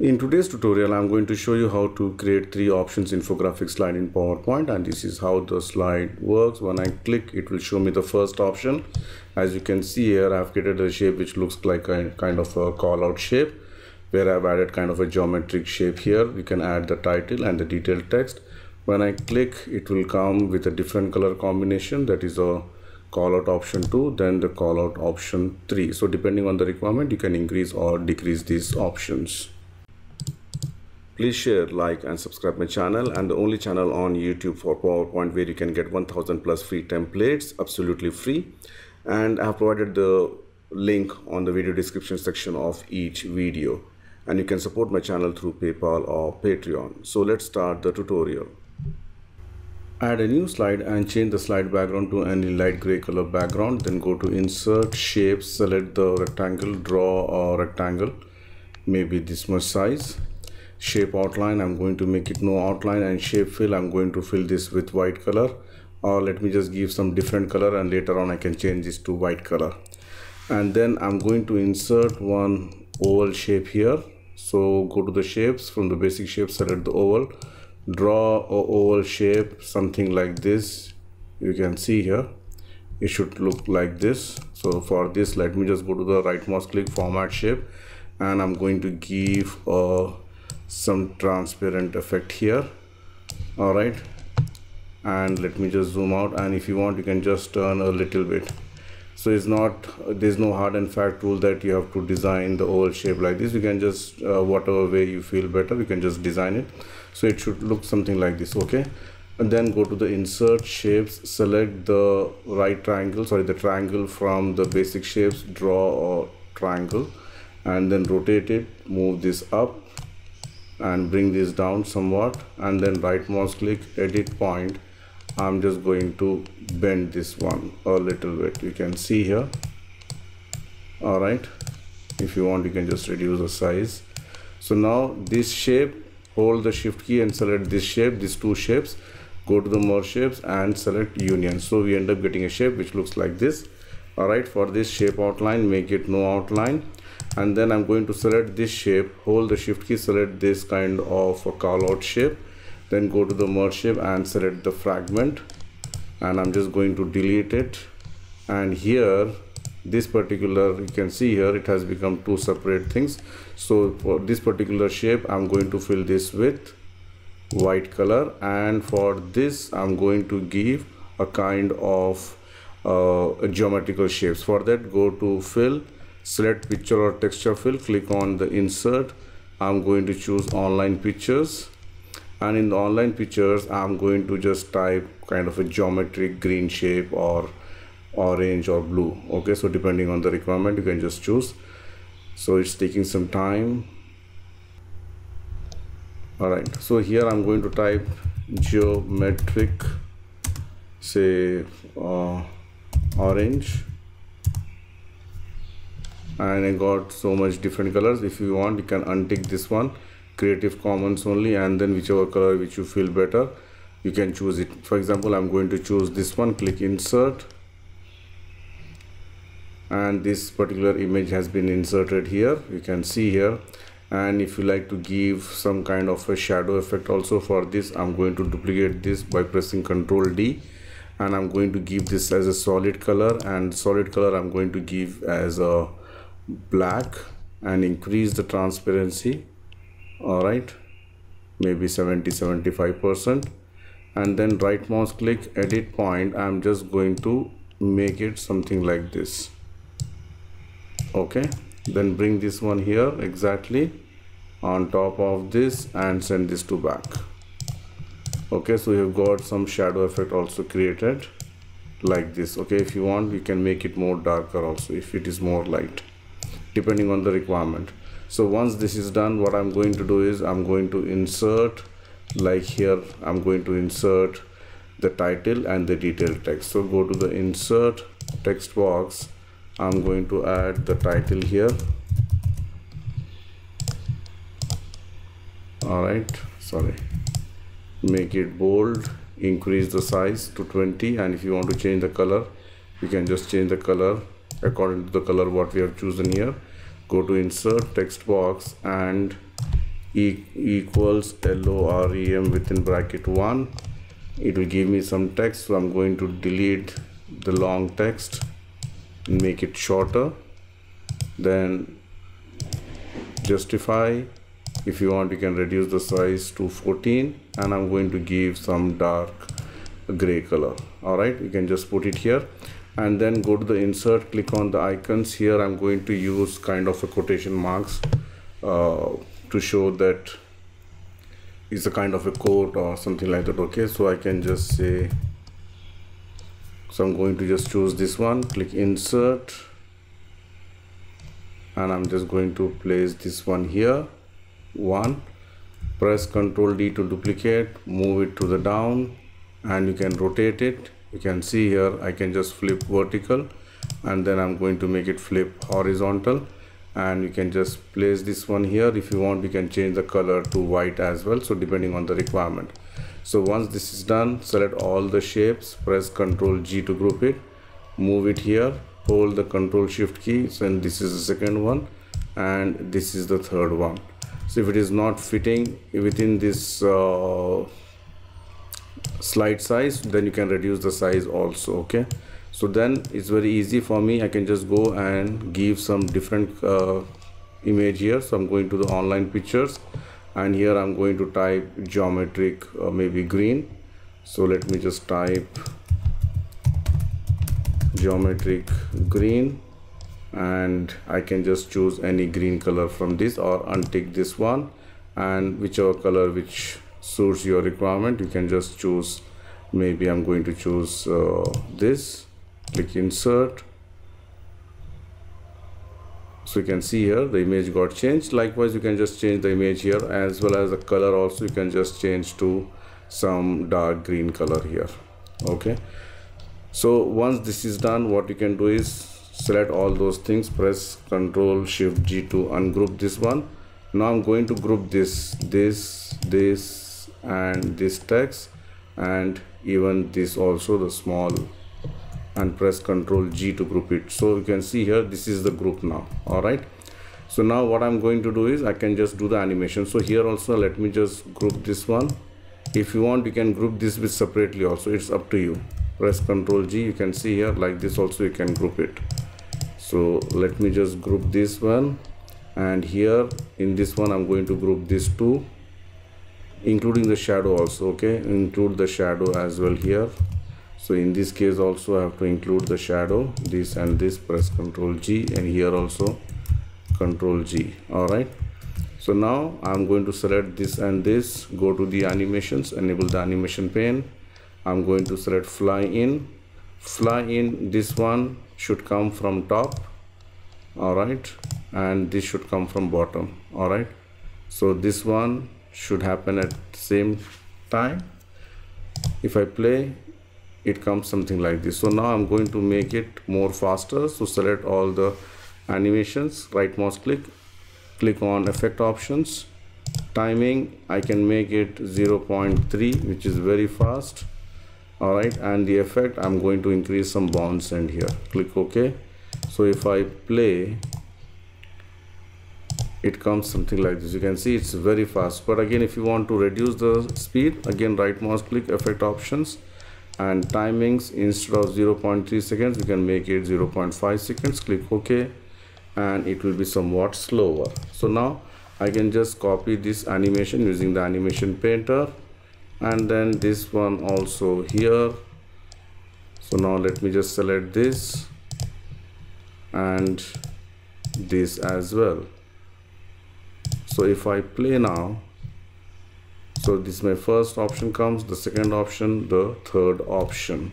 In today's tutorial, I'm going to show you how to create three options infographic slide in PowerPoint and this is how the slide works. When I click, it will show me the first option. As you can see here, I've created a shape which looks like a kind of a call out shape where I've added kind of a geometric shape here. You can add the title and the detailed text. When I click, it will come with a different color combination that is a call out option 2 then the call out option 3 so depending on the requirement you can increase or decrease these options Please share, like and subscribe my channel and the only channel on YouTube for PowerPoint where you can get 1000 plus free templates absolutely free. And I have provided the link on the video description section of each video. And you can support my channel through PayPal or Patreon. So let's start the tutorial. Add a new slide and change the slide background to any light gray color background. Then go to insert shape, select the rectangle, draw a rectangle, maybe this much size shape outline. I'm going to make it no outline and shape fill. I'm going to fill this with white color. Or let me just give some different color and later on i can change this to white color. And then i'm going to insert one oval shape here. So go to the shapes. From the basic shape select the oval. Draw a oval shape something like this. You can see here. It should look like this. So for this let me just go to the right mouse click format shape. And i'm going to give a some transparent effect here. All right. And let me just zoom out. And if you want you can just turn a little bit. So it's not there's no hard and fast rule that you have to design the oval shape like this. You can just uh, whatever way you feel better you can just design it. So it should look something like this okay? And then go to the insert shapes select the right triangle sorry the triangle from the basic shapes draw a triangle and then rotate it move this up and bring this down somewhat and then right mouse click edit point. I'm just going to bend this one a little bit. You can see here. Alright. If you want you can just reduce the size. So now this shape hold the shift key and select this shape these two shapes. Go to the merge shapes and select union. So we end up getting a shape which looks like this alright for this shape outline make it no outline. And then I'm going to select this shape. Hold the shift key select this kind of a call out shape. Then go to the merge shape and select the fragment. And I'm just going to delete it. And here this particular you can see here it has become two separate things. So for this particular shape I'm going to fill this with white color. And for this I'm going to give a kind of uh, geometrical shapes. For that go to fill select picture or texture fill click on the insert. I'm going to choose online pictures. And in the online pictures I'm going to just type kind of a geometric green shape or orange or blue. Okay so depending on the requirement you can just choose. So it's taking some time. All right so here I'm going to type geometric say uh, orange. And I got so much different colors. If you want you can untick this one. Creative commons only and then whichever color which you feel better you can choose it. For example I'm going to choose this one. Click insert. And this particular image has been inserted here. You can see here. And if you like to give some kind of a shadow effect also for this I'm going to duplicate this by pressing ctrl D and I'm going to give this as a solid color and solid color I'm going to give as a black and increase the transparency all right maybe 70 75 percent. And then right mouse click edit point i'm just going to make it something like this. Okay then bring this one here exactly on top of this and send this to back okay so you've got some shadow effect also created like this. Okay if you want you can make it more darker also if it is more light depending on the requirement. So once this is done what I'm going to do is I'm going to insert like here I'm going to insert the title and the detailed text. So go to the insert text box. I'm going to add the title here. Alright sorry make it bold increase the size to 20 and if you want to change the color you can just change the color according to the color what we have chosen here. Go to insert text box and e equals lorem within bracket 1 it will give me some text so i'm going to delete the long text make it shorter. Then justify if you want you can reduce the size to 14 and i'm going to give some dark gray color. All right you can just put it here. And then go to the insert click on the icons. Here i'm going to use kind of a quotation marks uh, to show that it's a kind of a quote or something like that okay? So I can just say so I'm going to just choose this one click insert and I'm just going to place this one here one press ctrl D to duplicate move it to the down and you can rotate it. You can see here I can just flip vertical and then I'm going to make it flip horizontal. And you can just place this one here. If you want you can change the color to white as well so depending on the requirement. So once this is done select all the shapes press ctrl g to group it move it here hold the control shift keys and this is the second one and this is the third one so if it is not fitting within this uh, slide size then you can reduce the size also okay? So then it's very easy for me. I can just go and give some different uh, image here. So I'm going to the online pictures and here I'm going to type geometric uh, maybe green. So let me just type geometric green and I can just choose any green color from this or untick this one. And whichever color which suits your requirement you can just choose. Maybe I'm going to choose uh, this. Click insert. So you can see here the image got changed. Likewise you can just change the image here. As well as the color also you can just change to some dark green color here. Okay. So once this is done what you can do is select all those things press ctrl shift g to ungroup this one. Now i'm going to group this this this and this text and even this also the small and press ctrl G to group it. So you can see here this is the group now all right? So now what I'm going to do is I can just do the animation. So here also let me just group this one. If you want you can group this with separately also. It's up to you. Press ctrl G you can see here like this also you can group it so let me just group this one. And here in this one I'm going to group this two including the shadow also okay? Include the shadow as well here. So in this case also I have to include the shadow this and this press ctrl G and here also control G alright? So now I'm going to select this and this go to the animations enable the animation pane. I'm going to select fly in. Fly in this one should come from top alright and this should come from bottom alright so this one should happen at same time. If I play it comes something like this. So now i'm going to make it more faster. So select all the animations right mouse click click on effect options. Timing i can make it 0.3 which is very fast all right and the effect i'm going to increase some bounce and here. Click ok. So if i play it comes something like this. You can see it's very fast. But again if you want to reduce the speed again right mouse click effect options. And timings instead of 0.3 seconds we can make it 0.5 seconds. Click ok. And it will be somewhat slower. So now I can just copy this animation using the animation painter and then this one also here. So now let me just select this and this as well. So if I play now so this my first option comes the second option the third option